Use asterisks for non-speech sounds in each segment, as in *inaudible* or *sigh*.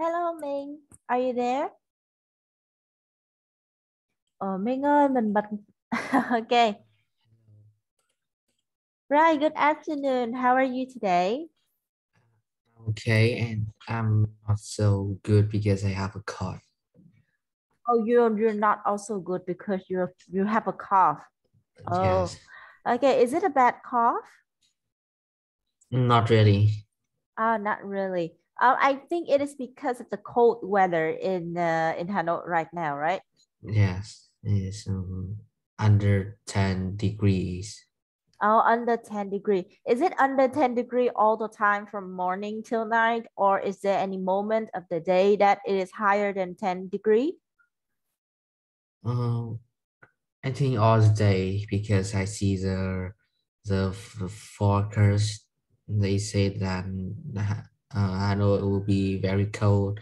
Hello Minh, are you there? Ờ, Minh ơi, mình bật. *laughs* okay. Right, good afternoon. How are you today? Okay, and I'm not so good because I have a cough. Oh, you're you're not also good because you're you have a cough. Oh, Yes, okay. Is it a bad cough? not really. Uh, not really. Uh, I think it is because of the cold weather in uh, in Hanoi right now, right? Yes, it's um, under 10 degrees. Oh, under 10 degree. Is it under 10 degree all the time from morning till night, or is there any moment of the day that it is higher than 10 degree? Um, I think all the day because I see the the forecast. They say that uh, I know it will be very cold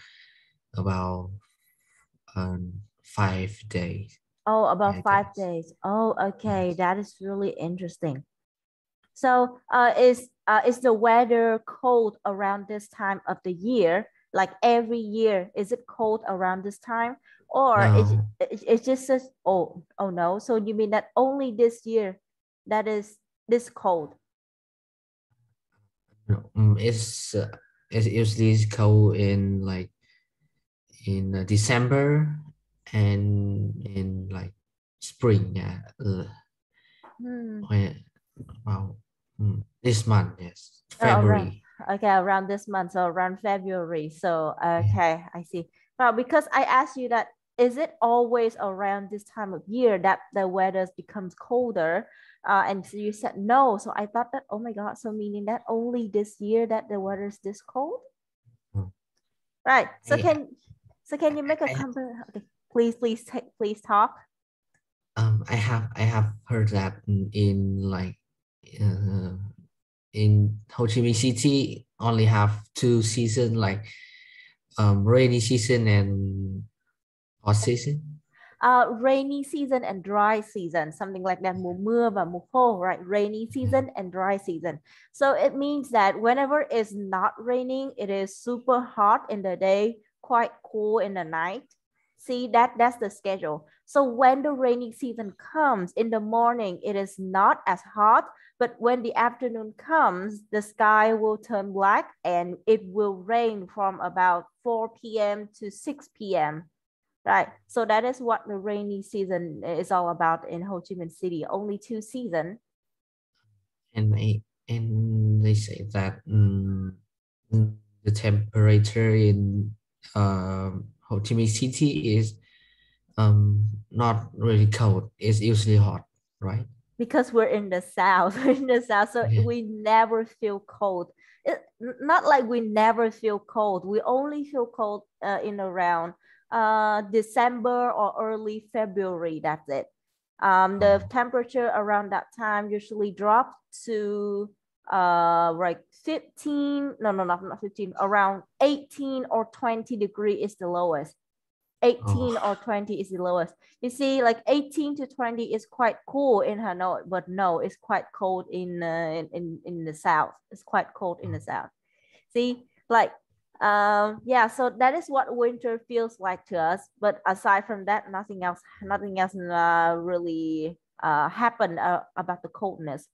about um, five days. Oh, about five days. Oh, okay. Yes. That is really interesting. So, uh, is uh, is the weather cold around this time of the year? Like every year, is it cold around this time, or is No, it, it just says, oh, oh no? So you mean that only this year that is this cold? no, um, it's uh, it's usually cold in like in uh, December and in like spring. Yeah, uh, Hmm. when well, mm, this month, yes, Oh, February. okay around this month, so around February. So okay, I see. Well, because I asked you that, is it always around this time of year that the weather becomes colder? Uh, and so you said no. So I thought that, oh my God, so meaning that only this year that the weather is this cold? Mm. Right. So I- can so can you make a I- compare? Okay, please, please, ta- please talk. Um, I have I have heard that in, in like uh, in Ho Chi Minh City only have two season like um rainy season and hot season. Uh, rainy season and dry season, something like that. Mùa mưa và mùa khô, right? Rainy season and dry season. So it means that whenever it's not raining, it is super hot in the day, quite cool in the night. See that that's the schedule. So when the rainy season comes in the morning, it is not as hot, but when the afternoon comes, the sky will turn black and it will rain from about 4 p.m. to 6 p.m. Right. So that is what the rainy season is all about in Ho Chi Minh City. Only two seasons. and I, and they say that mm, the temperature in um Ho Chi Minh City is um not really cold. It's usually hot, right? because we're in the south *laughs* we're in the south so Yeah. we never feel cold it, not like we never feel cold we only feel cold uh, in around uh, december or early february that's it um, the Oh. temperature around that time usually drops to uh, like 15 no no not, not 15 around 18 or 20 degree is the lowest 18 or 20 is the lowest. You see, like 18 to 20 is quite cool in Hanoi, but no, it's quite cold in uh, in, in in the south. It's quite cold in the south. See, like um yeah, so that is what winter feels like to us. But aside from that, nothing else, nothing else uh, really uh happened uh, about the coldness.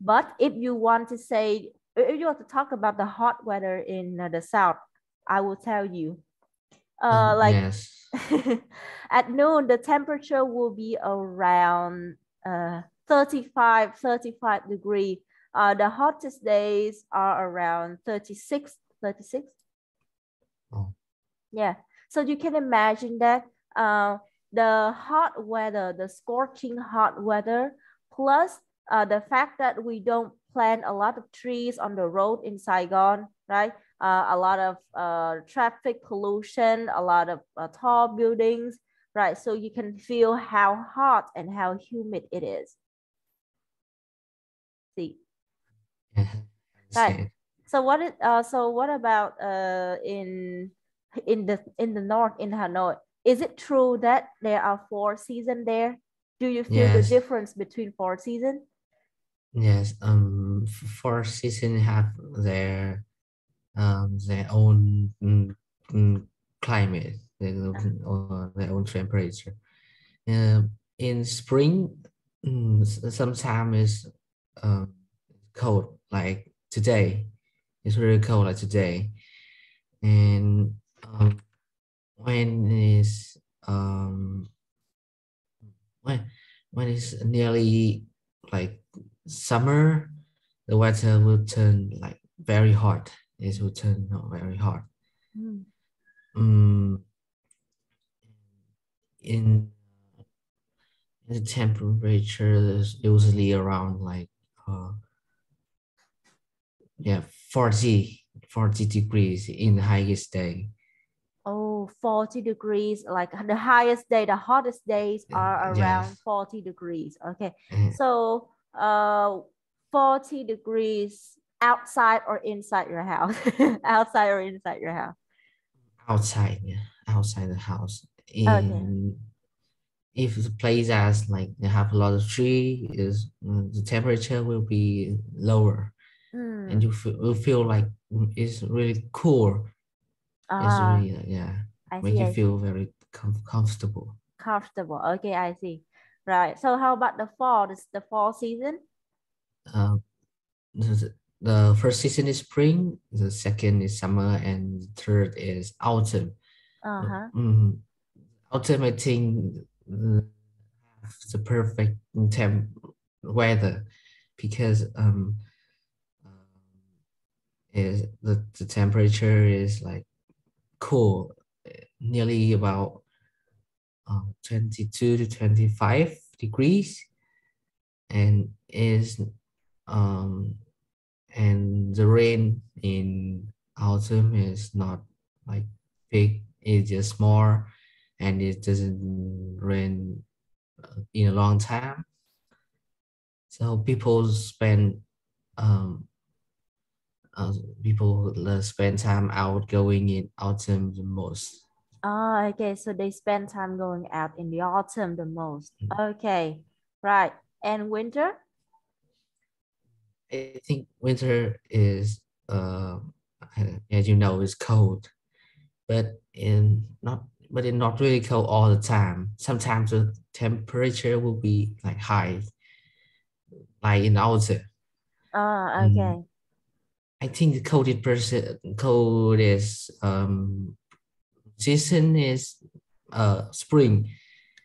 But if you want to say, if you want to talk about the hot weather in uh, the south, I will tell you. Uh, Mm, like yes. *laughs* at noon the temperature will be around uh 35 35 degree uh the hottest days are around 36 36 Oh. yeah so you can imagine that uh the hot weather the scorching hot weather plus uh, the fact that we don't plant a lot of trees on the road in saigon right uh, a lot of uh, traffic pollution, a lot of uh, tall buildings, right? So you can feel how hot and how humid it is. See, *laughs* Yeah. Right. So what is uh, so what about uh, in in the in the north in Hanoi? Is it true that there are four seasons there? Do you feel the difference between four seasons? Yes, um, four season have their um their own mm, um, climate, their own, or their own temperature. Uh, in spring, um, sometimes it's uh, cold, like today. It's really cold, like today. And um, when is um, when when it's nearly like summer, the weather will turn like very hot. It will turn not very hot. Mm. Um, in, the temperature is usually around like uh, yeah 40 40 degrees in the highest day. Oh 40 degrees like the highest day the hottest days are around yes. 40 degrees. Okay. So uh 40 degrees outside or inside your house? *laughs* Outside or inside your house? Outside yeah. Outside the house. In okay. if the place has like they have a lot of tree is mm, the temperature will be lower mm. and you feel, feel like it's really cool uh, it's ah, really yeah I make see, you I feel see. very com comfortable. Comfortable okay i see. Right so how about the fall? This the fall season? Uh, the, the first season is spring the second is summer and the third is autumn. Uh-huh. Mm, autumn i think the perfect temp weather because um is the, the temperature is like cool, nearly about uh, 22 to 25 degrees and is um and the rain in autumn is not like big it's just more and it doesn't rain uh, in a long time. So people spend um uh, people spend time out going in autumn the most. Oh, okay. So they spend time going out in the autumn the most. Mm. Okay, right. And winter? I think winter is, uh, as you know, is cold, but in not, but it's not really cold all the time. Sometimes the temperature will be like high, like in autumn. Oh, okay. Mm. I think the coated person code is um season is uh spring.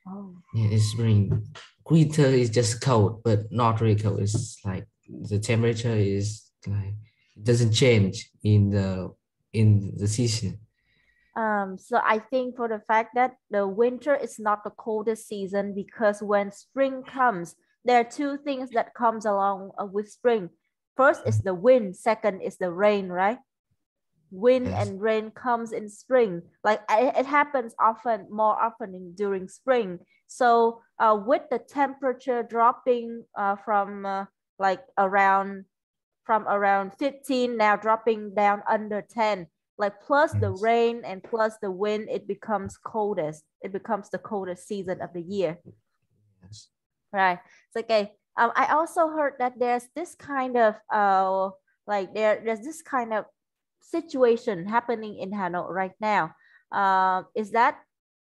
Oh. Yeah, it's spring. Winter is just cold, but not really cold. It's like the temperature is like it doesn't change in the in the season. Um, so I think for the fact that the winter is not the coldest season because when spring comes, there are two things that comes along uh, with spring. First is the wind, second is the rain, right? Wind yes. and rain comes in spring. Like it, happens often, more often in, during spring. So uh, with the temperature dropping uh, from uh, like around from around 15 now dropping down under 10 like plus yes. the rain and plus the wind it becomes coldest it becomes the coldest season of the year yes. right so okay um, I also heard that there's this kind of uh, like there there's this kind of situation happening in Hanoi right now. Uh, is that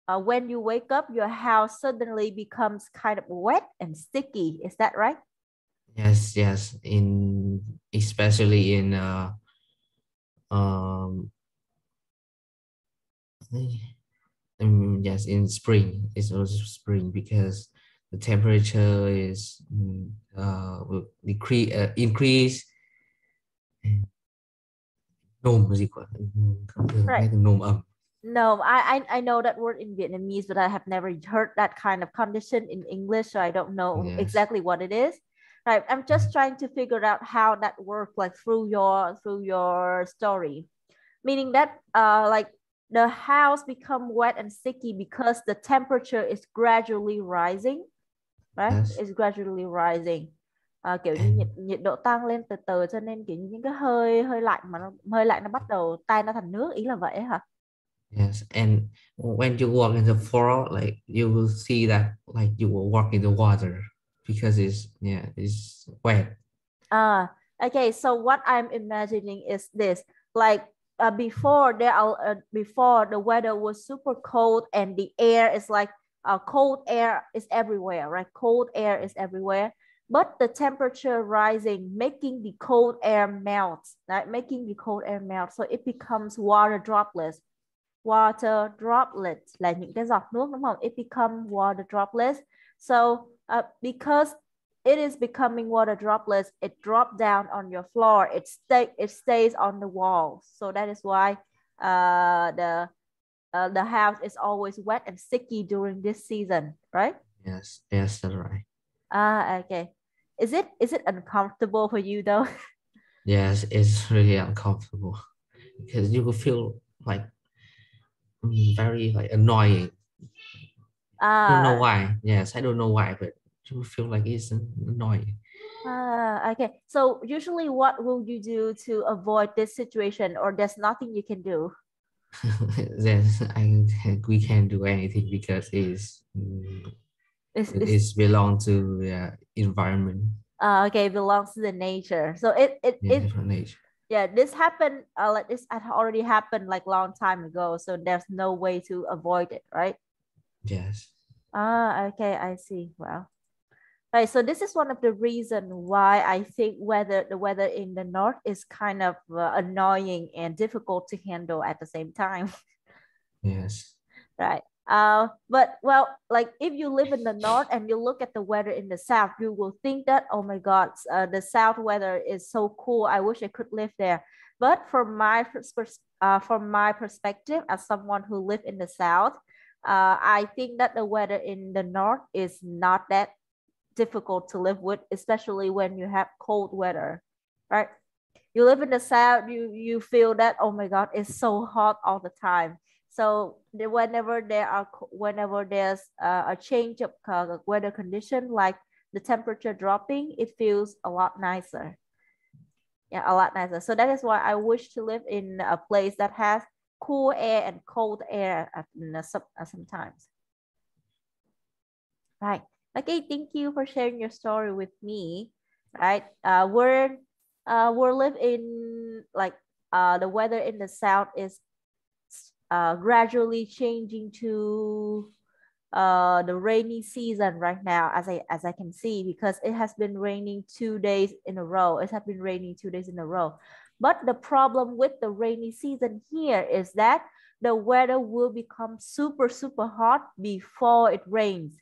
uh, when you wake up, your house suddenly becomes kind of wet and sticky? Is that right? Yes, yes. In especially in uh, um, um yes, in spring. It's also spring because the temperature is mm, uh, will decrease uh, increase gì của right. ẩm No, I, I I know that word in Vietnamese, but I have never heard that kind of condition in English, so I don't know yes. exactly what it is. Right, I'm just mm. trying to figure out how that works, like through your through your story, meaning that uh like the house become wet and sticky because the temperature is gradually rising right yes. it's gradually rising à, kiểu như nhiệt nhiệt độ tăng lên từ từ cho nên kiểu như những cái hơi hơi lạnh mà nó hơi lạnh nó bắt đầu tan nó thành nước ý là vậy hả Yes, and when you walk in the fall, like you will see that like you will walk in the water because it's yeah it's wet. Ah, uh, okay. So what I'm imagining is this: like uh, before there are uh, before the weather was super cold and the air is like uh, cold air is everywhere, right? Cold air is everywhere, but the temperature rising, making the cold air melt, right? Making the cold air melt, so it becomes water droplets. Water droplets là những cái giọt nước đúng không? It becomes water droplets. So uh, because it is becoming water droplets, it drop down on your floor. It stay it stays on the wall. So that is why uh, the uh, the house is always wet and sticky during this season, right? Yes, yes, that's right. Ah, okay. Is it is it uncomfortable for you though? *laughs* Yes, it's really uncomfortable because you will feel like mm, very like annoying. I don't know Ah, why. Yes, I don't know why, but you will feel like it's annoying. ah, okay. So usually what will you do to avoid this situation or there's nothing you can do? *laughs* then I we can't do anything because it's mm, It's, it's belong to the environment, uh, okay, belongs to the nature. So it it, yeah, it nature. yeah, this happened uh, like this had already happened like long time ago. So there's no way to avoid it, right? Yes. Ah, okay, I see. Wow. Right, so this is one of the reason why I think weather the weather in the north is kind of uh, annoying and difficult to handle at the same time, *laughs* Yes. right? Uh, but well, like if you live in the north and you look at the weather in the south, you will think that oh my God, uh, the south weather is so cool. I wish I could live there. But from my uh, from my perspective, as someone who live in the south, uh, I think that the weather in the north is not that difficult to live with, especially when you have cold weather, right? You live in the south, you you feel that oh my god, it's so hot all the time. So whenever there are whenever there's a change of weather condition, like the temperature dropping, it feels a lot nicer. Yeah, a lot nicer. So that is why I wish to live in a place that has cool air and cold air at uh, sometimes. Right. Okay, thank you for sharing your story with me. Right. Uh, we're uh, we're live in like uh, the weather in the south is uh, gradually changing to uh, the rainy season right now, as I as I can see, because it has been raining two days in a row. It has been raining two days in a row. But the problem with the rainy season here is that the weather will become super super hot before it rains,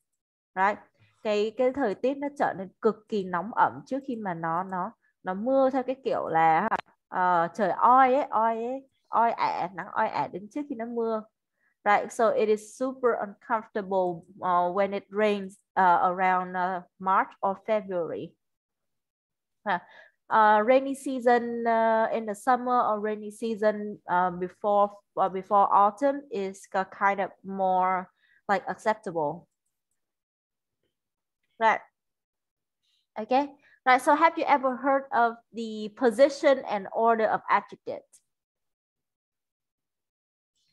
right? Cái cái thời tiết nó trở nên cực kỳ nóng ẩm trước khi mà nó nó nó mưa theo cái kiểu là uh, trời oi ấy, oi ấy, oi ả, nắng oi ả đến trước khi nó mưa. Right, so it is super uncomfortable uh, when it rains uh, around uh, March or February. Uh, uh, rainy season uh, in the summer or rainy season uh, before uh, before autumn is kind of more like acceptable. Right. Okay. Right. So have you ever heard of the position and order of adjectives?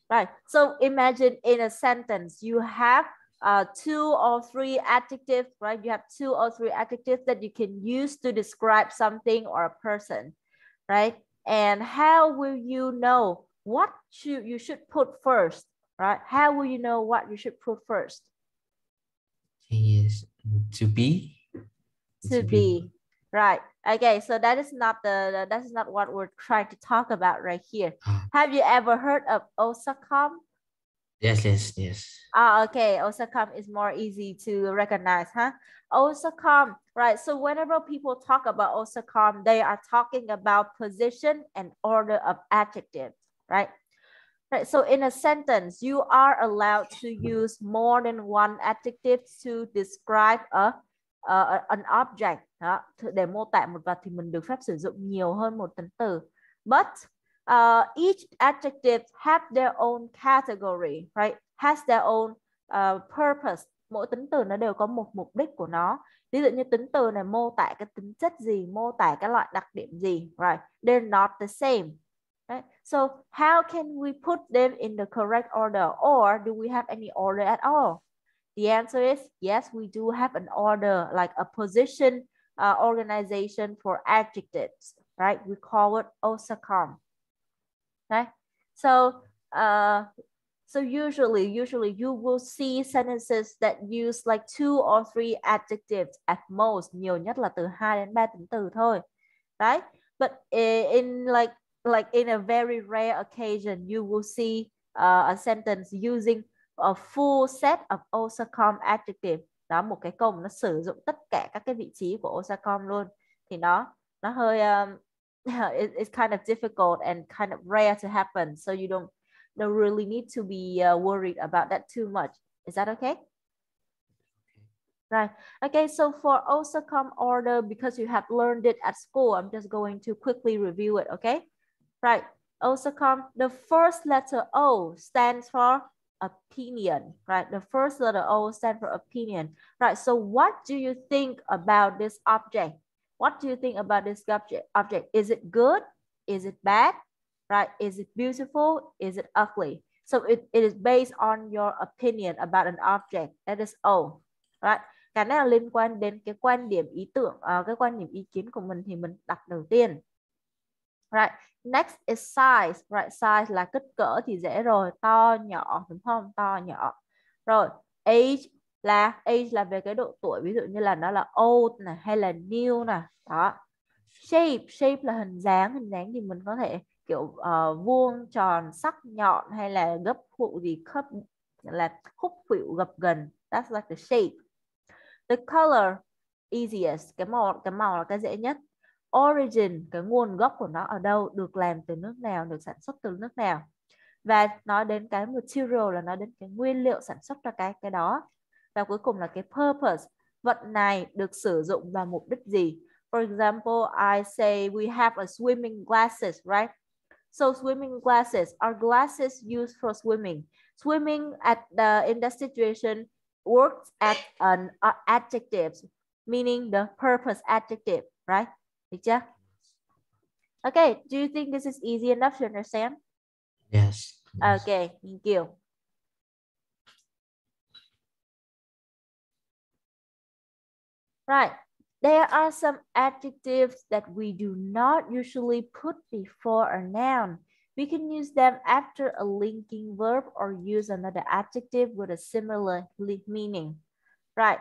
Right. So imagine in a sentence, you have uh, two or three adjectives, right? You have two or three adjectives that you can use to describe something or a person, right? And how will you know what should you should put first, right? How will you know what you should put first? Yes. To be. to be right okay so that is not the the- that is not what we're trying to talk about right here Ah. have you ever heard of osacom Yes, yes, yes. ah okay osacom is more easy to recognize huh osacom right so whenever people talk about osacom they are talking about position and order of adjectives right Right, so in a sentence, you are allowed to use more than one adjective to describe a, a- an object. Đó. Để mô tả một vật thì mình được phép sử dụng nhiều hơn một tính từ. But uh, each adjective have their own category, right? Has their own uh, purpose. Mỗi tính từ nó đều có một mục đích của nó. Ví dụ như tính từ này mô tả cái tính chất gì, mô tả cái loại đặc điểm gì, right? They're not the same. Right? So how can we put them in the correct order or do we have any order at all? The answer is yes, we do have an order like a position uh, organization for adjectives, right? We call it OSACOM. Right? So, uh, so usually, usually you will see sentences that use like two or three adjectives at most, nhiều nhất là từ 2 đến 3 tính từ thôi. Right? But in like like in a very rare occasion, you will see uh, a sentence using a full set of osacom adjective. Đó một cái câu nó sử dụng tất cả các cái vị trí của osacom luôn. Thì nó nó hơi um, *laughs* it, it's kind of difficult and kind of rare to happen. So you don't don't really need to be uh, worried about that too much. Is that okay? Right. Okay, so for OSACOM order, because you have learned it at school, I'm just going to quickly review it, okay? Right. OSACOM, the first letter O stands for opinion, right? The first letter O stands for opinion, right? So what do you think about this object? What do you think about this object? object? Is it good? Is it bad? right? Is it beautiful? Is it ugly? So it, it is based on your opinion about an object. That is O, right? Cái này là liên quan đến cái quan điểm ý tưởng, uh, cái quan điểm ý kiến của mình thì mình đặt đầu tiên. Right. Next is size. Right. Size là kích cỡ thì dễ rồi. To, nhỏ, đúng không? To, nhỏ. Rồi. Age là age là về cái độ tuổi. Ví dụ như là nó là old này hay là new nè. Đó. Shape. Shape là hình dáng. Hình dáng thì mình có thể kiểu uh, vuông tròn sắc nhọn hay là gấp khụ gì khớp là khúc khuỷu gập gần that's like the shape the color easiest cái màu cái màu là cái dễ nhất origin cái nguồn gốc của nó ở đâu được làm từ nước nào được sản xuất từ nước nào và nói đến cái material là nói đến cái nguyên liệu sản xuất ra cái cái đó và cuối cùng là cái purpose vật này được sử dụng vào mục đích gì for example I say we have a swimming glasses right So swimming glasses are glasses used for swimming. Swimming at the in that situation works at an uh, adjectives, meaning the purpose adjective, right? Được Okay, do you think this is easy enough to understand? Yes. Okay, thank you. Right. There are some adjectives that we do not usually put before a noun. We can use them after a linking verb or use another adjective with a similar meaning. Right.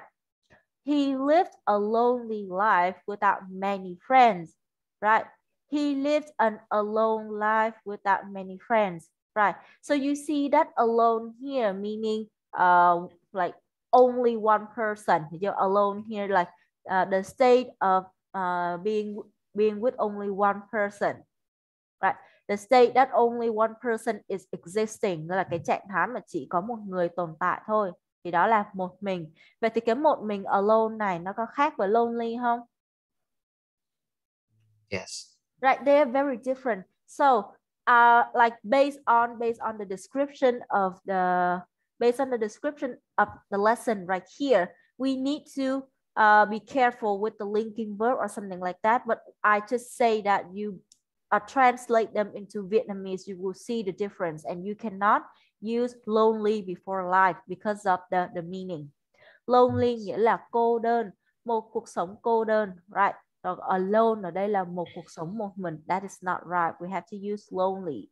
He lived a lonely life without many friends. Right. He lived an alone life without many friends. Right. So you see that alone here meaning uh like only one person. You're alone here like uh, the state of uh, being being with only one person right the state that only one person is existing đó là cái trạng thái mà chỉ có một người tồn tại thôi thì đó là một mình. Vậy thì cái một mình alone này nó có khác với lonely không? Yes. Right they are very different. So uh, like based on based on the description of the based on the description of the lesson right here we need to uh, be careful with the linking verb or something like that. But I just say that you uh, translate them into Vietnamese, you will see the difference. And you cannot use lonely before life because of the, the meaning. Lonely nghĩa là cô đơn, một cuộc sống cô đơn, right? Còn alone ở đây là một cuộc sống một mình. That is not right. We have to use lonely.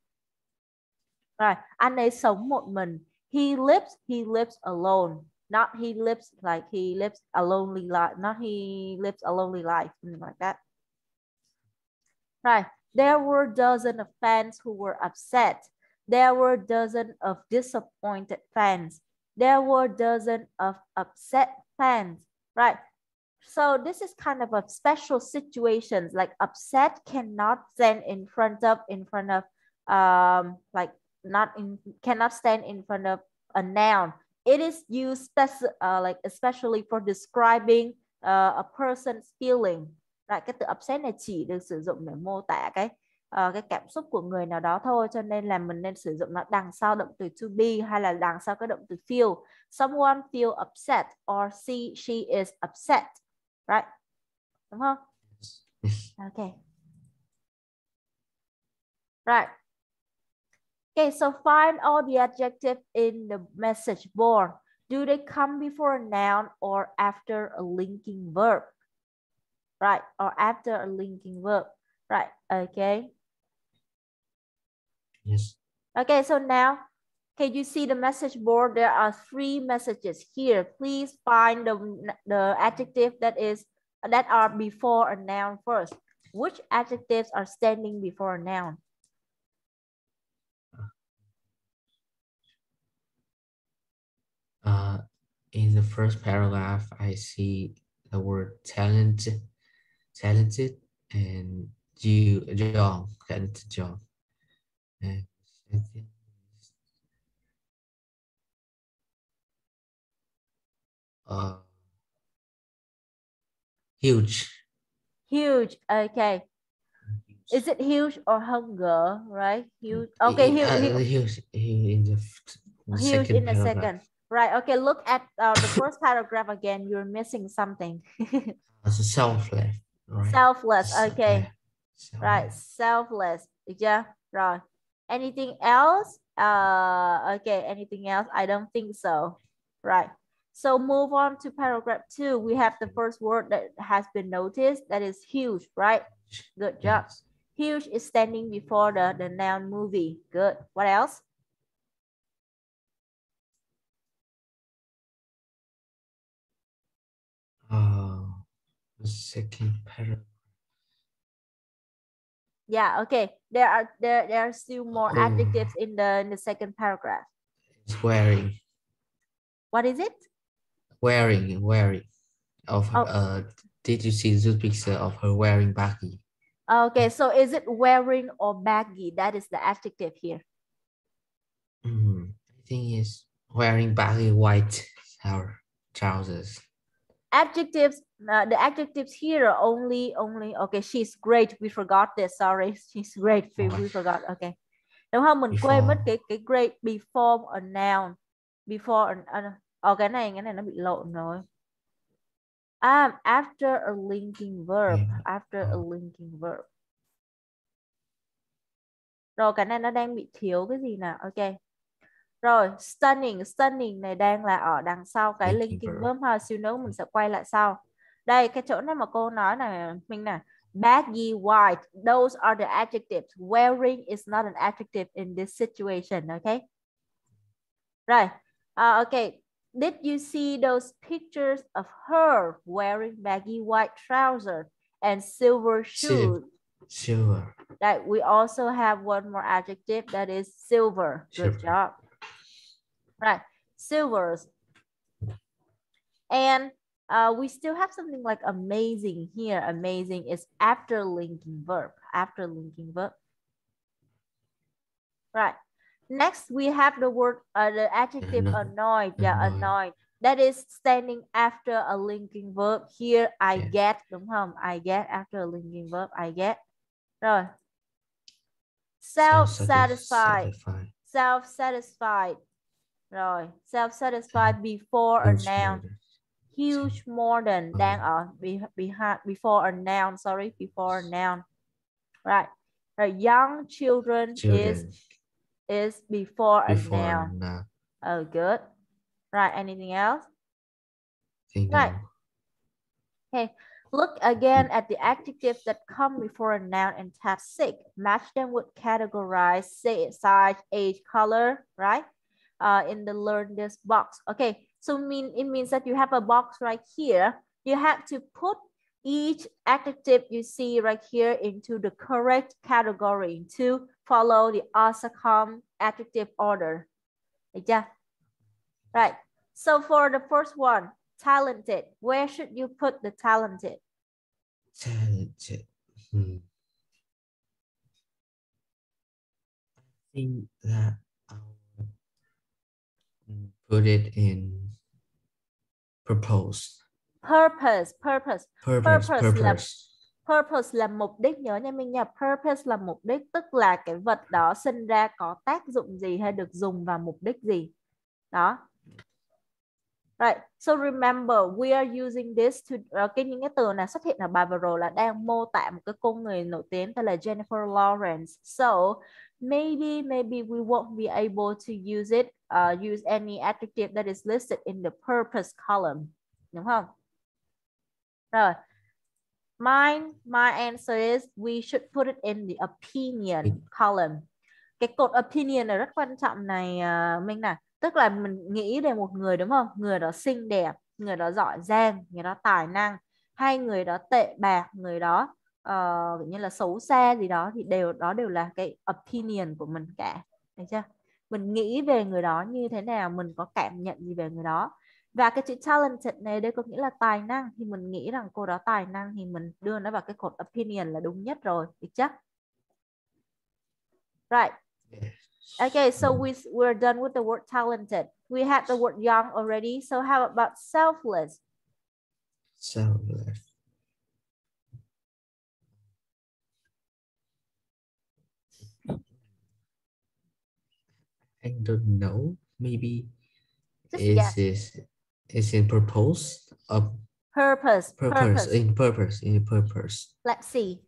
Right. Anh ấy sống một mình. He lives, he lives alone not he lives like he lives a lonely life not he lives a lonely life something like that right there were dozens of fans who were upset there were dozens of disappointed fans. There were dozens of upset fans right? So this is kind of a special situations like upset cannot stand in front of in front of um like not in cannot stand in front of a noun. It is used uh, like especially for describing uh, a person's feeling. Right, cái từ upset này chỉ được sử dụng để mô tả cái uh, cái cảm xúc của người nào đó thôi cho nên là mình nên sử dụng nó đằng sau động từ to be hay là đằng sau cái động từ feel. Someone feel upset or she she is upset. Right? Đúng không? Okay. Right. Okay, so find all the adjective in the message board. Do they come before a noun or after a linking verb? Right, or after a linking verb. Right, okay. Yes. Okay, so now can you see the message board? There are three messages here. Please find the, the adjective that is that are before a noun first. Which adjectives are standing before a noun? Uh, in the first paragraph, I see the word talent, talented, and you, John, talented John. And uh, huge. Huge. Okay. Is it huge or hunger? Right. Huge. Okay. Huge. Uh, huge. huge, in the huge second in a paragraph. second. Right. Okay. Look at uh, the first paragraph again. You're missing something. *laughs* A selfless. Right. Selfless. Okay. Self- Right. Selfless. Yeah. chưa? Anything else? Uh, okay. Anything else? I don't think so. Right. So move on to paragraph two. We have the first word that has been noticed. That is huge, right? Good job. Huge is standing before the, the noun movie. Good. What else? Uh, second paragraph. Yeah, okay. There are there, there are still more Oh. adjectives in the in the second paragraph. It's wearing, What is it? wearing, wearing. Of Oh. uh, did you see the picture of her wearing baggy? Okay, so is it wearing or baggy? That is the adjective here. Mm, I think it's wearing baggy white our trousers. Adjectives, uh, the adjectives here are only only okay, she's great. We forgot this. Sorry. *laughs* She's great. We, we forgot. Okay. Đúng không? Mình quên mất Before. cái cái great before a noun. Before an, an Ờ cái này cái này nó bị lộn rồi. Um, after a linking verb, after a Oh. linking verb. Rồi cái này nó đang bị thiếu cái gì nào? Ok. Rồi, stunning, stunning này đang là ở đằng sau cái Linking ha, xíu nữa mình sẽ quay lại sau. Đây, cái chỗ này mà cô nói này, mình nè, baggy white, those are the adjectives. Wearing is not an adjective in this situation, okay? Rồi, uh, okay. Did you see those pictures of her wearing baggy white trousers and silver shoes? Sil- Silver. That we also have one more adjective that is silver. Good Silver. job. Right, silvers. And uh, we still have something like amazing here. Amazing is after linking verb. After linking verb. Right. Next, we have the word, uh, the adjective Anno- annoyed. Yeah, annoyed. That is standing after a linking verb. Here, I get, đúng không? I get after a linking verb. I get. Rồi. Self-satisfied. Self-satisfied. Rồi. Self-satisfied before a noun. Huge more than Ờ. đang ở be, behind before a noun. Sorry, before a noun. Right. Rồi, young children, is Children. is before a Before noun. now. Oh, good. Right. Anything else? Think Right. Okay. Look again mm. at the adjectives that come before a noun in tab six. Match them with categorize, say, size, age, color, right? Uh, in the learn this box. Okay, so mean it means that you have a box right here. You have to put each adjective you see right here into the correct category to follow the ASACOM adjective order. Chưa? Right. So for the first one, talented, where should you put the talented? Talented. Hmm. I think that put it in propose. Purpose, purpose. Purpose, Purpose là- purpose. Purpose là mục đích nhớ nha Minh nha. Purpose là mục đích tức là cái vật đó sinh ra có tác dụng gì hay được dùng vào mục đích gì. Đó. Right. So remember we are using this to uh, cái những cái từ này xuất hiện ở bài vừa rồi là đang mô tả một cái cô người nổi tiếng tên là Jennifer Lawrence. So maybe maybe we won't be able to use it uh, use any adjective that is listed in the purpose column. Đúng không? Rồi. Mine, my answer is we should put it in the opinion column. cái cột opinion là rất quan trọng này uh, Minh này tức là mình nghĩ về một người đúng không? Người đó xinh đẹp người đó giỏi giang người đó tài năng hay người đó tệ bạc người đó uh, như là xấu xa gì đó thì đều đó đều là cái opinion của mình cả. Được chưa? Mình nghĩ về người đó như thế nào mình có cảm nhận gì về người đó. Và cái chữ talented này đây có nghĩa là tài năng. Thì mình nghĩ rằng cô đó tài năng thì mình đưa nó vào cái cột opinion là đúng nhất rồi. Được chưa? Right. Okay so hmm. we we're done with the word talented. We had the word young already so how about selfless? Selfless. I don't know. Maybe Just is guess. is is in purpose? Of purpose purpose, in purpose in purpose. let's see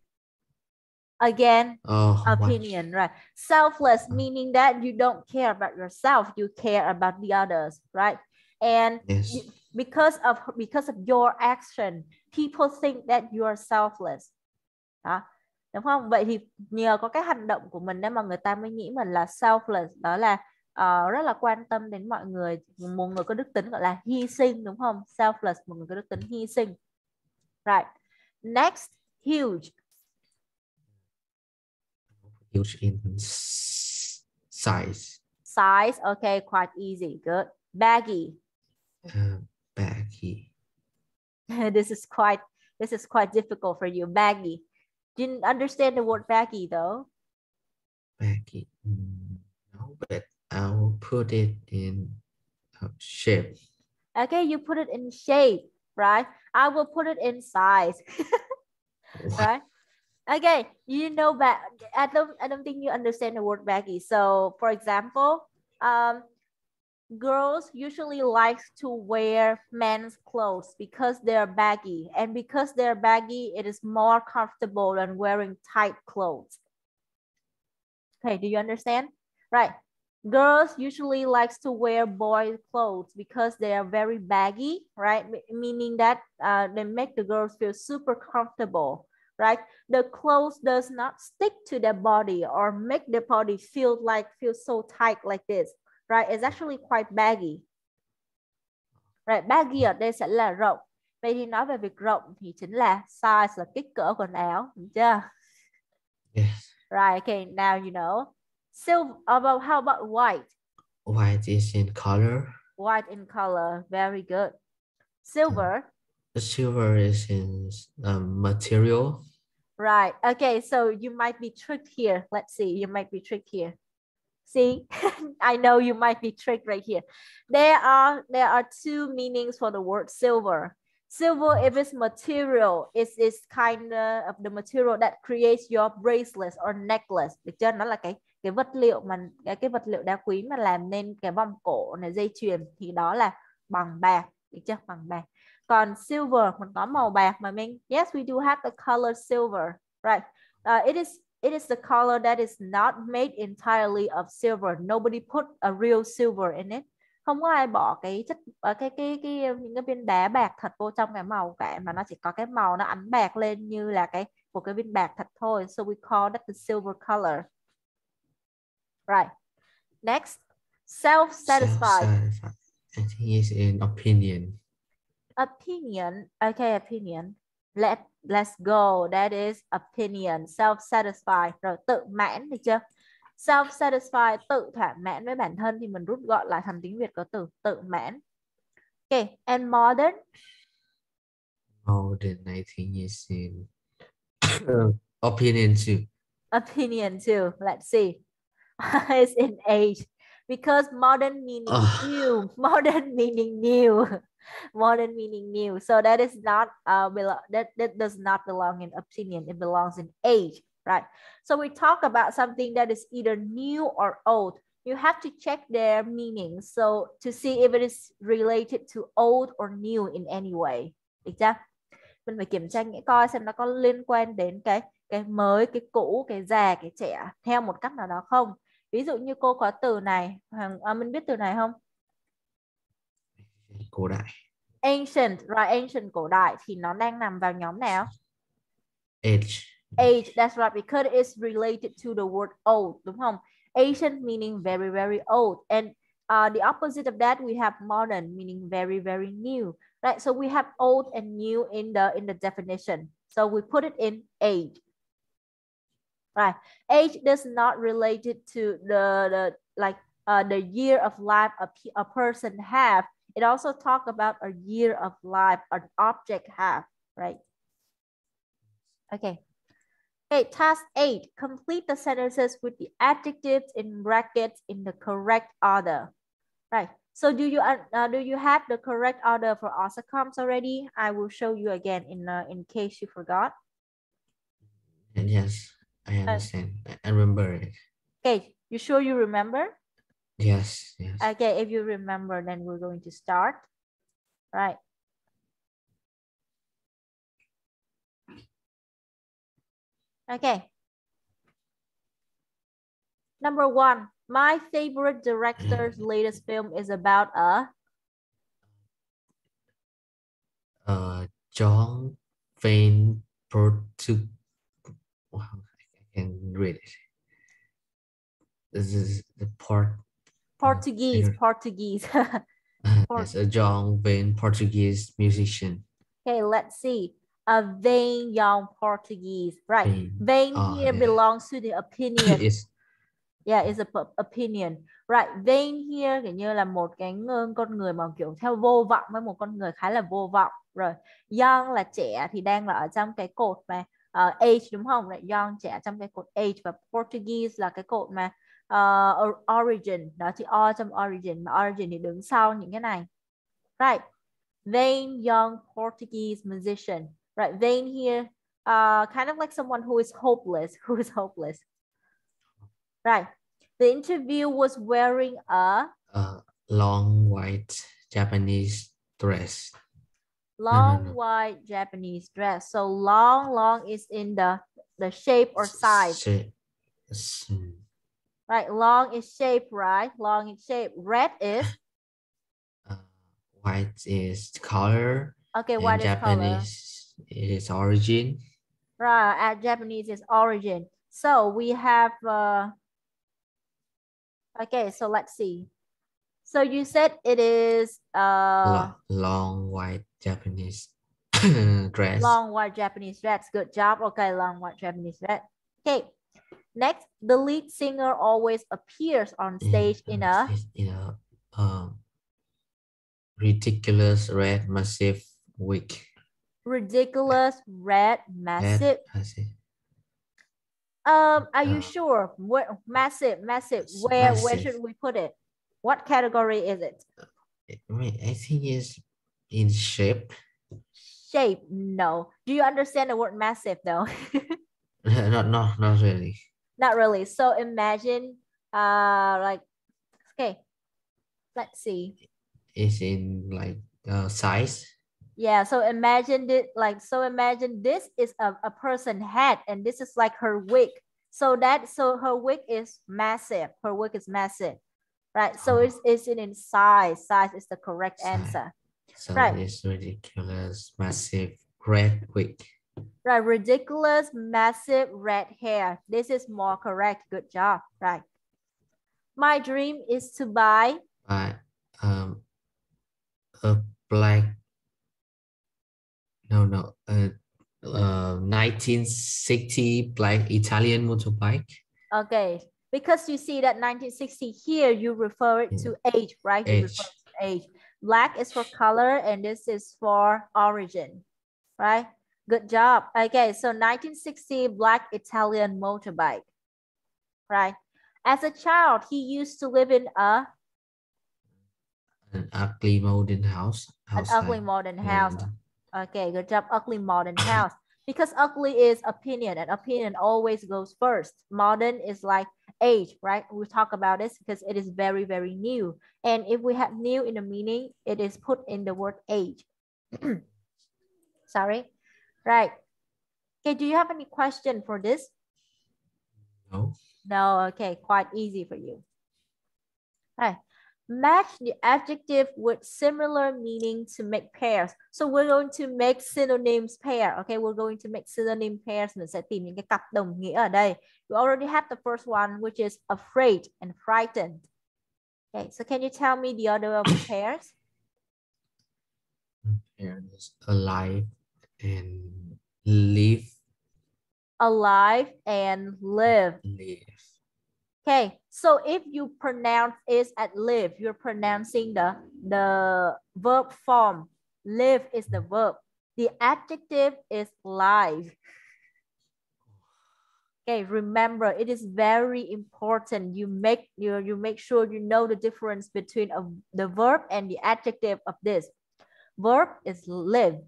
again Oh, opinion right? Selfless meaning that you don't care about yourself you care about the others right? And Yes. you- because of because of your action people think that you are selfless. Đó. Đúng không? Vậy thì nhờ có cái hành động của mình đó mà người ta mới nghĩ mình là selfless. Đó là ờ, rất là quan tâm đến mọi người. Một người có đức tính gọi là hy sinh đúng không? Selfless một người có đức tính hy sinh. Right. Next huge Huge in size. size okay quite easy good. Baggy. Uh, baggy. *laughs* this is quite this is quite difficult for you. Baggy. Didn't understand the word baggy though. Baggy. Mm, No, but I'll put it in shape. okay you put it in shape right? I will put it in size. *laughs* Right okay you know but i don't i don't think you understand the word baggy. So for example um girls usually like to wear men's clothes because they're baggy. And because they're baggy it is more comfortable than wearing tight clothes. Okay do you understand? Right. Girls usually likes to wear boy clothes because they are very baggy right? M- meaning that uh, they make the girls feel super comfortable right? The clothes does not stick to their body or make their body feel like feel so tight like this right? It's actually quite baggy right? Baggy ở đây sẽ là rộng. Vậy thì nói về việc rộng thì chính là size là kích cỡ quần áo đúng chưa? Yes. right okay now you know. Silver about how about white? White is in color. white in color very good. Silver The silver is in um, material. right. Okay so you might be tricked here. Let's see. You might be tricked here. See? *laughs* I know you might be tricked right here. There are there are two meanings for the word silver. Silver if it's material it's is kind of the material that creates your bracelet or necklace. Được chưa? Nó là cái cái vật liệu mà cái cái vật liệu đá quý mà làm nên cái vòng cổ này dây chuyền. Thì đó là bằng bạc. Được chưa? Bằng bạc còn silver mình có màu bạc mà mình yes we do have the color silver right. Uh, it is it is the color that is not made entirely of silver. Nobody put a real silver in it. Không có ai bỏ cái chất ờ, cái cái cái những cái viên đá bạc thật vô trong cái màu cả mà nó chỉ có cái màu nó ánh bạc lên như là cái một cái viên bạc thật thôi. So we call that the silver color. Right. Next. Self satisfied Self-satisfied. I think it's an opinion opinion. Okay opinion. Let let's go. That is opinion. Self satisfied rồi tự mãn được chưa? Self satisfied tự thỏa mãn với bản thân thì mình rút gọn lại thành tiếng Việt có từ tự mãn. Okay and modern? Modern, I think is in uh, opinion too. opinion too let's see. *laughs* It's in age because modern meaning Ugh. new *laughs* modern meaning new *laughs* modern meaning new. So that is not uh belo- that that does not belong in opinion. It belongs in age right? So we talk about something that is either new or old. You have to check their meaning. So to see if it is related to old or new in any way. Được chưa? Mình phải kiểm tra nghĩa coi xem nó có liên quan đến cái cái mới cái cũ cái già cái trẻ theo một cách nào đó không ví dụ như cô có từ này Hoàng à, mình biết từ này không Cổ đại. ancient right ancient cổ đại thì nó đang nằm vào nhóm nào Age. age that's right because it's related to the word old đúng không Ancient meaning very, very old. And uh, the opposite of that, we have modern meaning very, very new, right? So we have old and new in the, in the definition. So we put it in age, right? Age does not related to the, the like uh, the year of life a, a person have. It also talk about a year of life an object have, right? Okay. Okay, task eight, complete the sentences with the adjectives in brackets in the correct order. Right, so do you uh, do you have the correct order for OSASCOMP already? I will show you again in uh, in case you forgot. Yes, I uh, understand. Uh, I remember it. Okay, you sure you remember? Yes, yes. Okay, if you remember, then we're going to start. Right. Okay. Number one, my favorite director's latest film is about a uh John Vane Portu wow, I can read it. This is the part Portuguese, Portuguese. *laughs* It's a John Vane Portuguese musician. Okay, let's see a vain young Portuguese, right? Vain, vain oh, here yeah. belongs to the opinion. *laughs* it's, yeah, it's a opinion, right? Vain here kiểu như là một cái con người mà kiểu theo vô vọng với một con người khá là vô vọng rồi. Young là trẻ thì đang là ở trong cái cột mà uh, age đúng không? Lại young trẻ trong cái cột age và Portuguese là cái cột mà uh, origin đó chữ o trong origin mà origin thì đứng sau những cái này. Right. Vain young Portuguese musician right? Vain here, uh, kind of like someone who is hopeless, *laughs* who is hopeless, right? The interview was wearing a, a long white Japanese dress. Long no, no, no. white Japanese dress. So long, long is in the the shape or size. Shape. Right, long is shape, right? Long is shape. Red is. Uh, white is color. Okay, what is color? is origin. Right, at Japanese is origin. So we have, uh, okay, so let's see. So you said it is uh, long, long white Japanese *laughs* dress. Long white Japanese dress. Good job. Okay, long white Japanese dress. Okay. Next, the lead singer always appears on stage in, in a in a um, ridiculous red massive wig ridiculous red massive. massive. Um, are you uh, sure? What massive, massive. Where massive. where should we put it? What category is it? Wait, I think it's in shape. Shape, no. Do you understand the word massive though? *laughs* *laughs* not not not really. Not really. So imagine uh like okay. Let's see. It's in like uh size. Yeah, so imagine it like so imagine this is a, a person head and this is like her wig. So that so her wig is massive. Her wig is massive. Right. So it's it's in size. Size is the correct answer. So right. it's ridiculous, massive red wig. Right, ridiculous, massive red hair. This is more correct. Good job. Right. My dream is to buy. Buy um a black no, no. Uh, uh, 1960 black Italian motorbike. Okay, because you see that 1960 here, you refer it to age, right? Age. to age. Black is for color and this is for origin, right? Good job. Okay, so 1960 black Italian motorbike, right? As a child, he used to live in a an ugly modern house. Outside. An ugly modern house. Okay, good job. Ugly modern house. Because ugly is opinion and opinion always goes first. Modern is like age, right? We talk about this because it is very, very new. And if we have new in the meaning, it is put in the word age. *clears throat* Sorry. Right. Okay, do you have any question for this? No. No, okay, quite easy for you. All right. Match the adjective with similar meaning to make pairs. So we're going to make synonyms pair. Okay, we're going to make synonym pairs. Mình sẽ tìm những cái cặp đồng nghĩa ở đây. We already have the first one, which is afraid and frightened. Okay, so can you tell me the other pairs? Pairs alive and live. Alive and live. Live. Okay, so if you pronounce it at live, you're pronouncing the, the verb form. Live is the verb. The adjective is live. Okay, remember it is very important. You make you you make sure you know the difference between a, the verb and the adjective of this. Verb is live,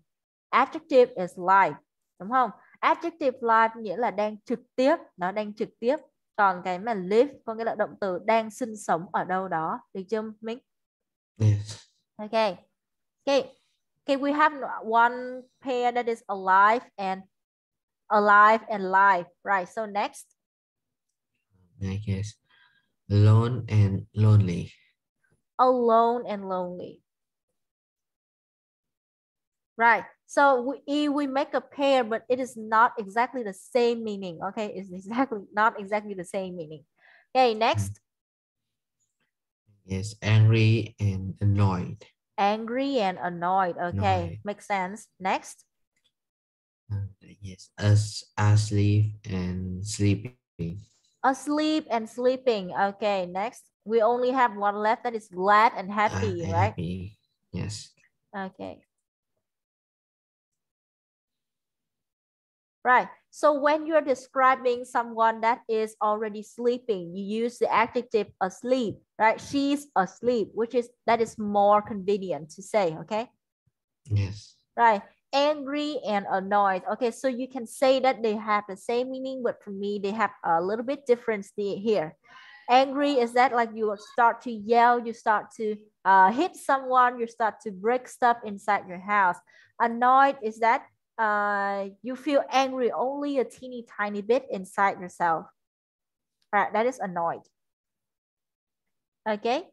adjective is live, đúng không? Adjective live nghĩa là đang trực tiếp, nó đang trực tiếp còn cái mà live có nghĩa là động từ đang sinh sống ở đâu đó. Được chưa Minh? Yes. okay okay okay we have one pair that is alive and alive and live. Right so next. I guess. Alone and lonely. alone and lonely right so we, we make a pair, but it is not exactly the same meaning. Okay, it's exactly not exactly the same meaning. Okay, next. Yes, angry and annoyed. Angry and annoyed. Okay, annoyed. makes sense. Next. Uh, yes, as asleep and sleeping. Asleep and sleeping. Okay, next. We only have one left that is glad and happy, glad right? Happy. Yes. Okay. Right? So when you're describing someone that is already sleeping, you use the adjective asleep, right? She's asleep, which is that is more convenient to say, okay? Yes. Right. Angry and annoyed. Okay, so you can say that they have the same meaning, but for me, they have a little bit difference here. Angry is that like you start to yell, you start to uh, hit someone, you start to break stuff inside your house. Annoyed is that uh, you feel angry only a teeny tiny bit inside yourself. All right, that is annoyed. Okay.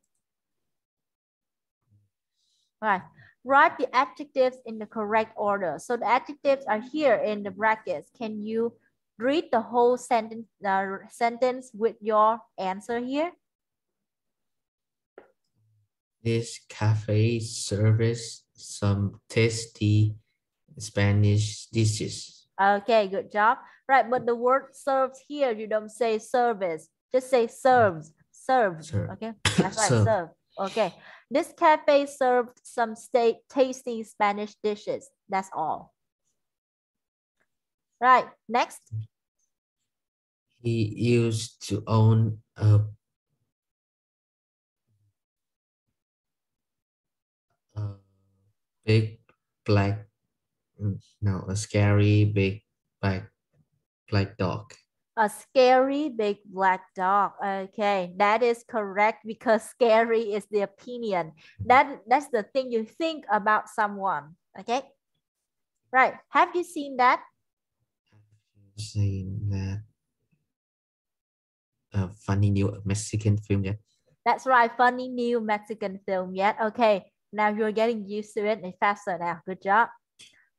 Right, write the adjectives in the correct order. So the adjectives are here in the brackets. Can you read the whole sentence, uh, sentence with your answer here? This cafe serves some tasty Spanish dishes. Okay, good job. Right, but the word serves here, you don't say service. Just say serves, serves. Serve. Okay, that's right, serve. serve. Okay, this cafe served some state tasty Spanish dishes. That's all. Right, next. He used to own a, a big black no, a scary big black black dog. A scary big black dog. Okay, that is correct because *laughs* scary is the opinion. That that's the thing you think about someone. Okay, right. Have you seen that? Seen that? A funny new Mexican film yet? That's right, funny new Mexican film yet. Okay, now you're getting used to it and faster now. Good job.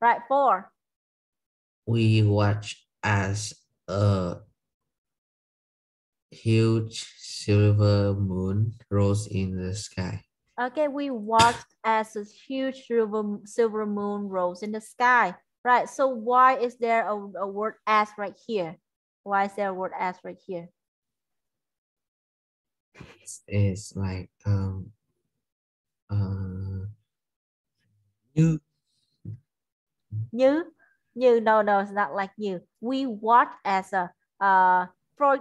Right, four. We watch as a huge silver moon rose in the sky. Okay, we watched as a huge silver, silver moon rose in the sky. Right, so why is there a, a word as right here? Why is there a word as right here? It's like um uh you như như no no it's not like you. We watch as a uh for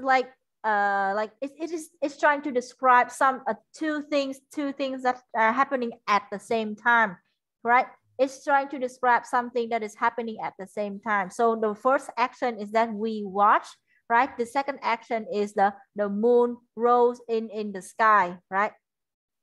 like uh like it, it is it's trying to describe some uh, two things two things that are happening at the same time right? It's trying to describe something that is happening at the same time. So the first action is that we watch right? The second action is the the moon rose in in the sky right?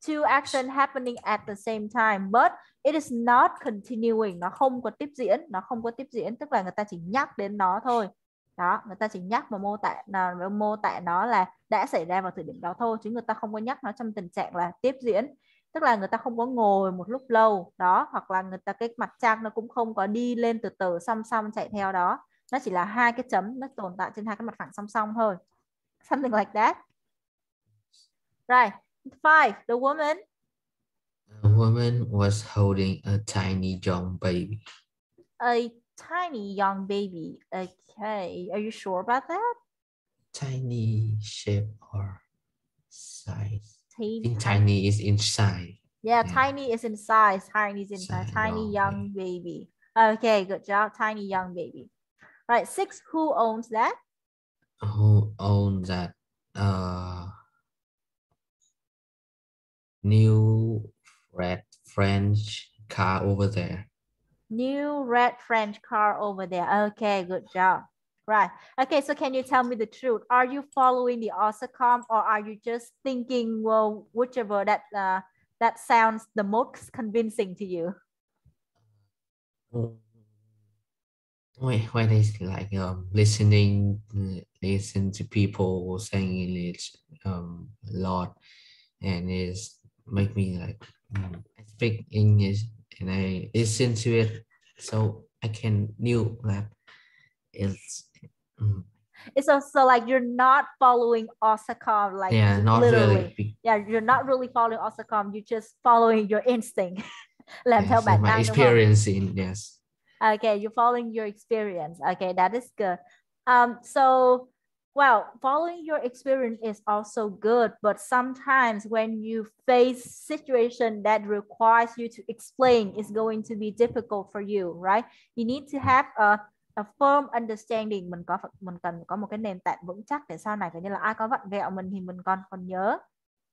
Two action happening at the same time but it is not continuing. Nó không có tiếp diễn. Nó không có tiếp diễn. Tức là người ta chỉ nhắc đến nó thôi. Đó, người ta chỉ nhắc và mô tả là mô tả nó là đã xảy ra vào thời điểm đó thôi, chứ người ta không có nhắc nó trong tình trạng là tiếp diễn. Tức là người ta không có ngồi một lúc lâu, đó, hoặc là người ta, cái mặt trăng nó cũng không có đi lên từ từ, song song chạy theo đó. Nó chỉ là hai cái chấm, nó tồn tại trên hai cái mặt phẳng song song thôi. Something like that. Right. Five, the woman The woman was holding a tiny young baby. a tiny young baby. Okay. Are you sure about that? Tiny shape or size. I Tiny, think tiny is inside. yeah, yeah. tiny is in size. Tiny is in size. Size, tiny young young baby. Okay good job. Tiny young baby. Right six who owns that? Who owns that uh new red French car over there? New red French car over there. Okay, good job. Right. Okay, so can you tell me the truth? Are you following the Osacom or are you just thinking, well, whichever that uh, that sounds the most convincing to you? When, when it's like um listening listen to people saying it um a lot and it's make me like I speak English and I listen to it so I can knew that it's mm, It's also like you're not following Osacom, like yeah not literally. really Yeah, you're not really following Osacom. You're just following your instinct. *laughs* Làm theo yes, bản my năng experience in yes Okay, you're following your experience. Okay, that is good. Um, so well, following your experience is also good, but sometimes when you face situation that requires you to explain, it's going to be difficult for you, right? You need to have a a firm understanding. Mình có mình cần có một cái nền tảng vững chắc để sau này coi như là ai có vặn vẹo mình thì mình còn còn nhớ.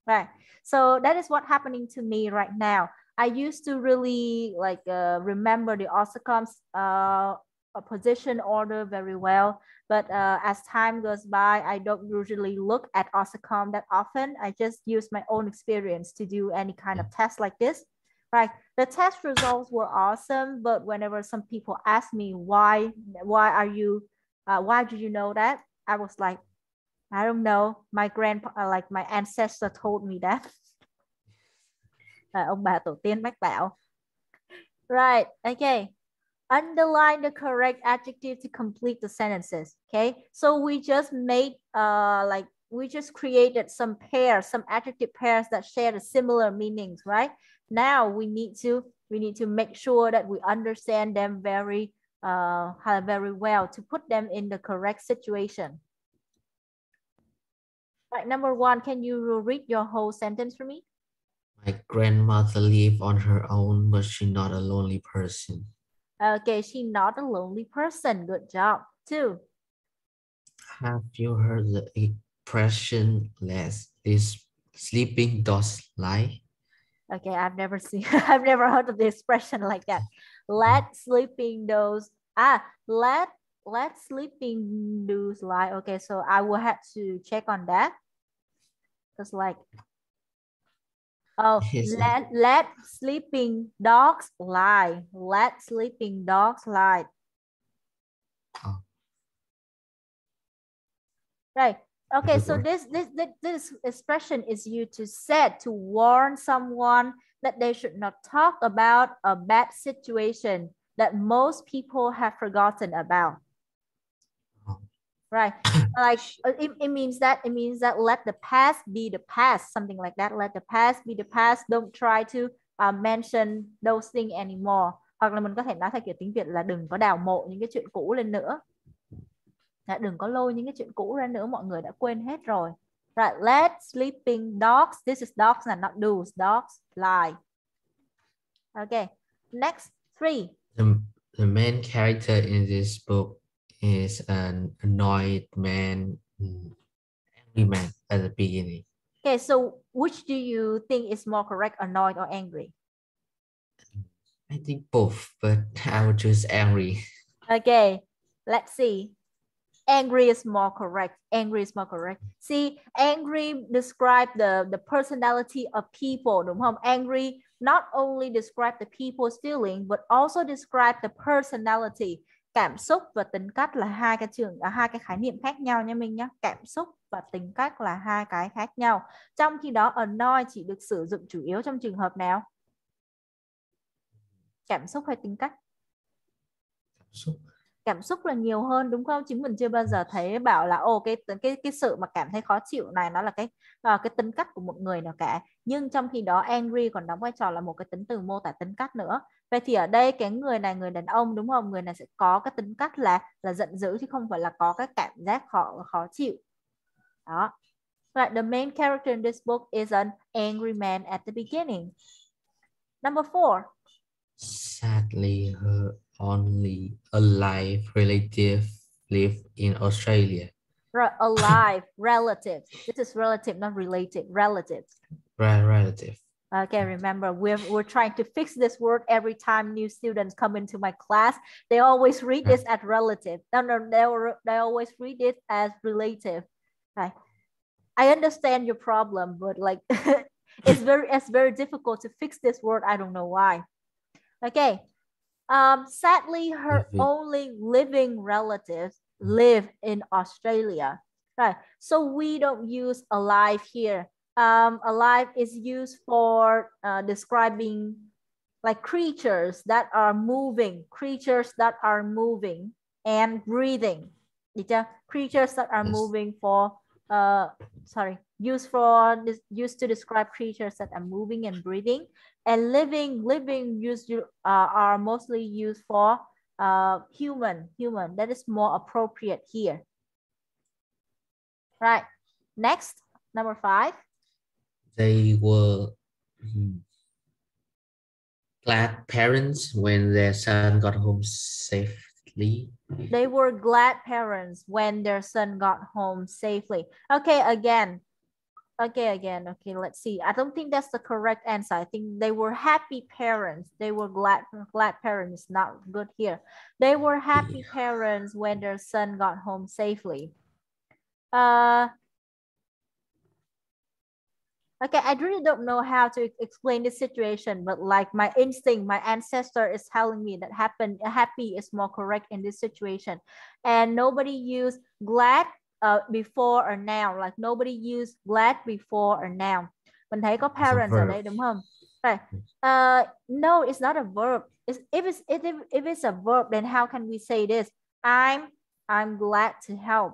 Right. So that is what happening to me right now. I used to really like uh, remember the Osacom's uh, position order very well. But uh, as time goes by, I don't usually look at Osacom that often. I just use my own experience to do any kind of test like this. Right. The test results were awesome, but whenever some people ask me why, why are you, uh, why do you know that? I was like, I don't know. My grandpa, uh, like my ancestor, told me that. *laughs* Ông bà tổ tiên mách bảo. Right. Okay. Underline the correct adjective to complete the sentences. Okay. So we just made uh like we just created some pairs, some adjective pairs that share the similar meanings, right? Now we need to we need to make sure that we understand them very uh very well to put them in the correct situation. Right, number one, can you read your whole sentence for me? my grandmother lived on her own but she's not a lonely person Okay, she's not a lonely person. Good job. Two. Have you heard the expression "let these sleeping dogs lie"? Okay, I've never seen, *laughs* I've never heard of the expression like that. Let sleeping dogs, ah, let, let sleeping dogs lie. Okay, so I will have to check on that. Because like, oh, *laughs* Yes. let, let sleeping dogs lie. Let sleeping dogs lie. Oh. Right. Okay, so this, this this this expression is used to said to warn someone that they should not talk about a bad situation that most people have forgotten about. Right. *laughs* like uh, it, it means that it means that let the past be the past, something like that. Let the past be the past. Don't try to uh, mention those things anymore. Hoặc là mình có thể nói theo kiểu tiếng Việt là đừng có đào mộ những cái chuyện cũ lên nữa. Dạ, đừng có lôi những cái chuyện cũ ra nữa mọi người đã quên hết rồi right let sleeping dogs this is dogs and not do's dogs lie okay next three The, the main character in this book is an annoyed man, angry man at the beginning. okay so which do you think is more correct annoyed or angry? I think both, but I would choose angry. okay let's see. Angry is more correct. Angry is more correct. See angry describe the the personality of people. Đúng không angry not only describe the people's feeling but also describe the personality cảm xúc và tính cách là hai cái trường là hai cái khái niệm khác nhau nha mình nhé cảm xúc và tính cách là hai cái khác nhau. Trong khi đó annoy chỉ được sử dụng chủ yếu trong trường hợp nào? Cảm xúc hay tính cách? Cảm xúc. Cảm xúc là nhiều hơn đúng không? Chính mình chưa bao giờ thấy bảo là ô cái cái cái sự mà cảm thấy khó chịu này nó là cái uh, cái tính cách của một người nào cả. Nhưng trong khi đó angry còn đóng vai trò là một cái tính từ mô tả tính cách nữa vậy thì ở đây cái người này người đàn ông đúng không người này sẽ có cái tính cách là là giận dữ chứ không phải là có cái cảm giác khó khó chịu đó Right, the main character in this book is an angry man at the beginning. Number four. Sadly, her only alive relative live in Australia. alive, *laughs* relative. This is relative, not related. Relative. Right, relative. Okay, remember we're we're trying to fix this word every time new students come into my class. They always read this as relative. No, no, they they always read it as relative. Okay. I understand your problem, but like *laughs* it's very it's very difficult to fix this word. I don't know why. Okay, um, sadly, her only living relatives live in Australia. Right. So we don't use alive here. Um, alive is used for uh, describing like creatures that are moving, creatures that are moving and breathing. Creatures that are moving for, uh, sorry, used for this, used to describe creatures that are moving and breathing. And living living used uh, are mostly used for uh, human human. That is more appropriate here. Right. Next number five they were glad parents when their son got home safely. They were glad parents when their son got home safely. Okay again. Okay again. Okay let's see. I don't think that's the correct answer. I think they were happy parents. They were glad glad parents. Not good here. They were happy parents when their son got home safely. Uh okay i really don't know how to explain this situation but like my instinct my ancestor is telling me that happen happy is more correct in this situation. And nobody used glad uh, before a noun like nobody use glad before a noun mình thấy có parents ở đây đúng không right. uh, no it's not a verb. It's, if it's if, if it's a verb then how can we say this? I'm I'm glad to help.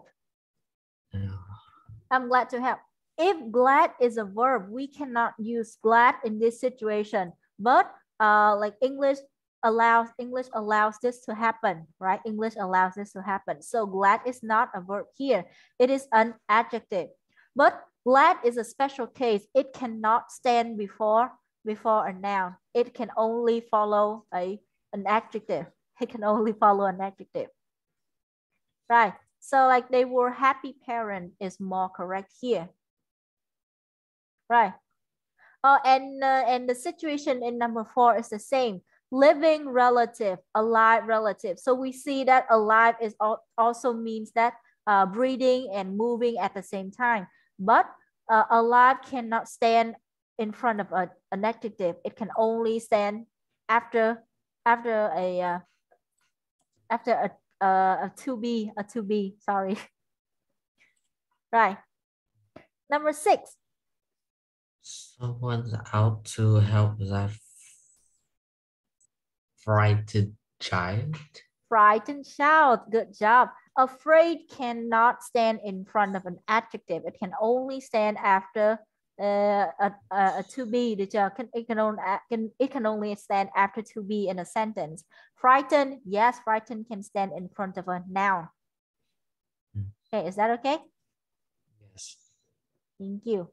I'm glad to help if glad is a verb we cannot use glad in this situation but uh, like English allows English allows this to happen, right? English allows this to happen. So glad is not a verb here. It is an adjective. But glad is a special case. It cannot stand before before a noun. It can only follow a an adjective. It can only follow an adjective. Right. So like they were happy parent is more correct here. Right. Oh, and uh, and the situation in number four is the same living relative, alive relative. So we see that alive is also means that uh, breathing and moving at the same time. But uh, alive cannot stand in front of a, an adjective. It can only stand after after a uh, after a, uh, a to be a to be. Sorry. *laughs* right. Number six. Someone's out to help that Frightened child. Frightened child. Good job. Afraid cannot stand in front of an adjective. It can only stand after uh, a, a, a to be. Được chưa? It can, only, can, it can only stand after to be in a sentence. Frightened. Yes, frightened can stand in front of a noun. Hmm. Okay, is that okay? Yes. Thank you.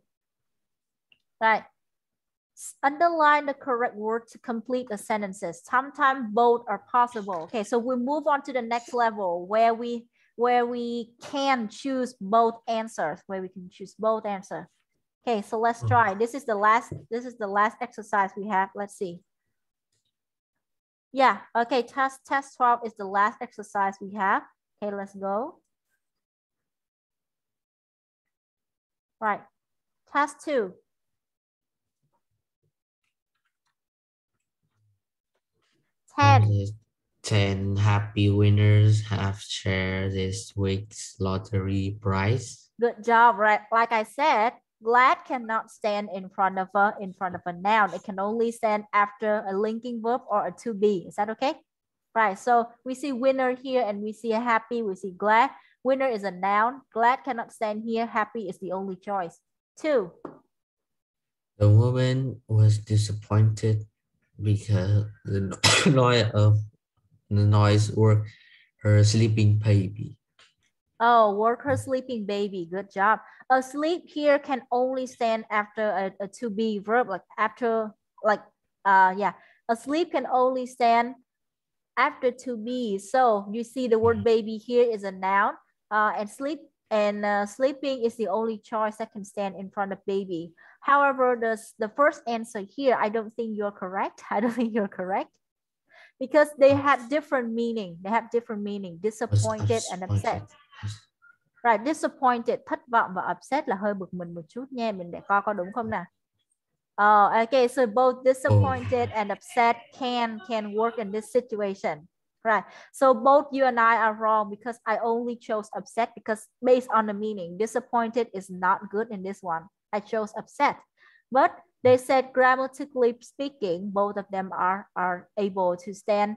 Right underline the correct word to complete the sentences. Sometimes both are possible. Okay, so we move on to the next level where we where we can choose both answers, where we can choose both answers. Okay, so let's mm-hmm. try. This is the last, this is the last exercise we have. Let's see. Yeah, okay, test, test 12 is the last exercise we have. Okay, let's go. Right, task two. Ten. 10 happy winners have shared this week's lottery prize. Good job, right? Like I said, glad cannot stand in front of a in front of a noun. It can only stand after a linking verb or a to be. Is that okay? Right. So we see winner here and we see a happy. We see glad. Winner is a noun. Glad cannot stand here. Happy is the only choice. Two. The woman was disappointed because *coughs* the noise of the noise woke her sleeping baby. Oh, work her sleeping baby. Good job. Asleep here can only stand after a, a to be verb, like after, like, uh, yeah. Asleep can only stand after to be. So you see the word baby here is a noun, uh, and sleep and uh, sleeping is the only choice that can stand in front of baby. However, the, the first answer here, I don't think you're correct. *laughs* I don't think you're correct because they have different meaning. They have different meaning, disappointed and upset. Right, disappointed, thất vọng và upset là hơi bực mình một chút nha. Mình để coi có đúng không nào. Oh, okay, so both disappointed and upset can can work in this situation. Right. So both you and I are wrong because I only chose upset because based on the meaning, disappointed is not good in this one. I chose upset. But they said grammatically speaking, both of them are, are able to stand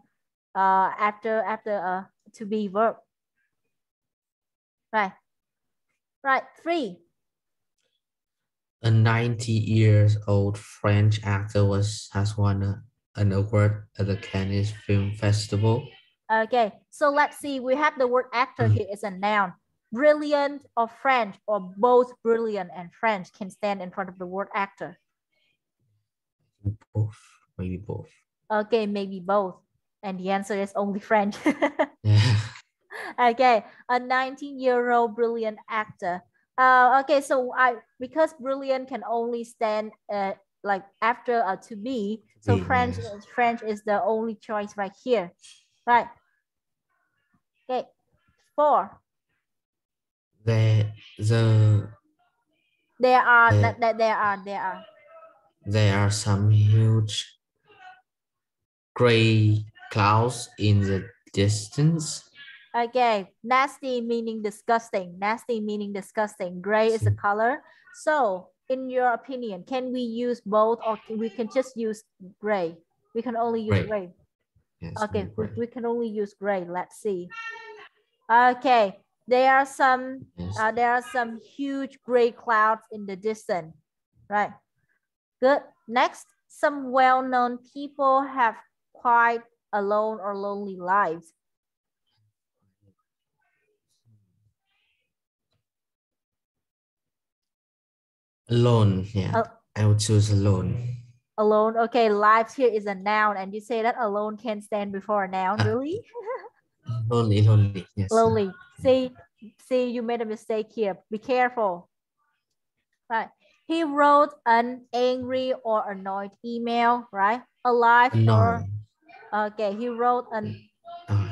uh, after, after a to be verb. Right. Right. Three. A 90 years old French actor was has won an award at the Cannes Film Festival. Okay, so let's see. We have the word actor mm. here is a noun. Brilliant or French or both brilliant and French can stand in front of the word actor. Both, maybe both. Okay, maybe both. And the answer is only French. *laughs* yeah. Okay, a 19 year old brilliant actor. Uh, okay, so I because brilliant can only stand uh, like after a to be. So French yes. French is the only choice right here. Right. Okay. Four. There the there are the, that there are there are there are some huge gray clouds in the distance. Okay, nasty meaning disgusting. Nasty meaning disgusting. Gray is a color. So, in your opinion, can we use both or we can just use gray? We can only use gray. gray. Yes, okay, we, we, can only use gray. Let's see. Okay, there are some yes. uh, there are some huge gray clouds in the distance, right? Good. Next, some well-known people have quite alone or lonely lives. Alone, yeah. Uh, I would choose alone. Alone, okay. Lives here is a noun, and you say that alone can stand before a noun, uh, really? *laughs* lonely, lonely, yes. Lonely. See, see, you made a mistake here. Be careful. Right. He wrote an angry or annoyed email, right? Alive no. or okay. He wrote an uh,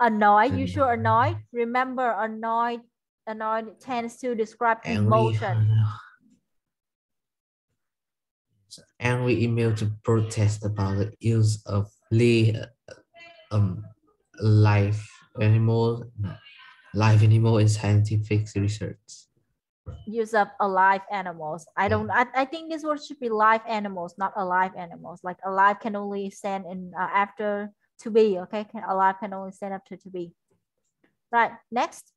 annoyed. You sure annoyed? Remember, annoyed. Annoyed tends to describe angry. emotion. Angry email to protest about the use of Lee um live animal live animal in scientific research use of alive animals. I don't, I, I think this word should be live animals, not alive animals. Like alive can only stand in uh, after to be, okay? Can, alive can only stand after to be. Right, next.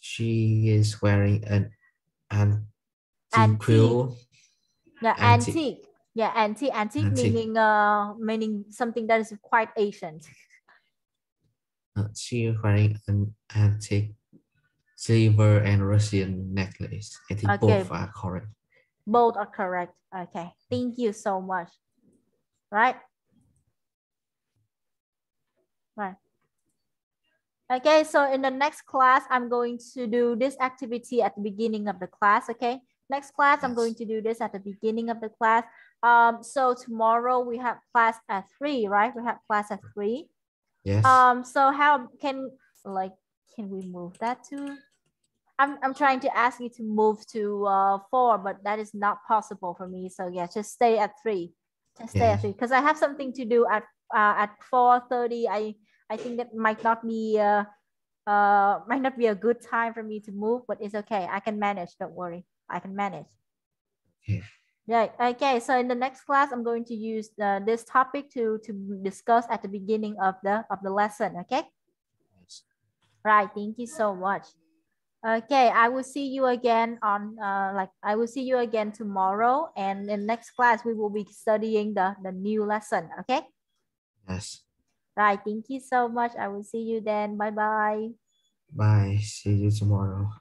She is wearing an antique. Yeah, antique. antique. Yeah, antique, antique, antique, meaning uh meaning something that is quite ancient. Uh, she wearing an antique silver and Russian necklace. I think okay. both are correct. Both are correct. Okay, thank you so much. Right? Right. Okay, so in the next class, I'm going to do this activity at the beginning of the class, okay? Next class, yes. I'm going to do this at the beginning of the class. Um, so tomorrow we have class at three, right? We have class at three. Yes. Um, so how can, like, can we move that to I'm, I'm trying to ask you to move to uh, four, but that is not possible for me. So yeah, just stay at three. Just stay yeah. at three because I have something to do at uh, at 4:30, I I think that might not be uh, uh might not be a good time for me to move, but it's okay. I can manage. Don't worry. I can manage. Okay. Right. Okay. So in the next class, I'm going to use uh, this topic to to discuss at the beginning of the of the lesson. Okay. Yes. Right. Thank you so much. Okay. I will see you again on uh, like I will see you again tomorrow, and in next class we will be studying the the new lesson. Okay. Yes. Right. Thank you so much. I will see you then. Bye bye. Bye. See you tomorrow.